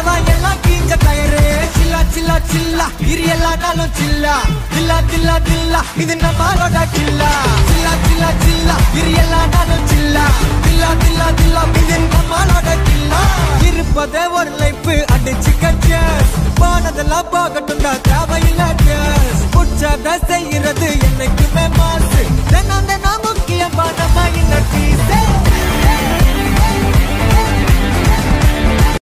மத்தவன் எல்லாம் கீஞ்ச டயரு சில்லா சில்லா சில்லா. இரு எல்லா நாளும் சில்லா. தில்லா தில்லா தில்லா. இது நம்மளோட கில்லா. சில்லா சில்லா சில்லா. இரு எல்லா நாளும் சில்லா. தில்லா தில்லா தில்லா. இது நம்மளோட கில்லா. இருப்பதே ஒரு லைஃப் அடிச்சு கச்சஸ் போனதெல்லாம் போகட்டும்டா தேவையில்லை புடிச்சத செய்யறது என்னைக்குமே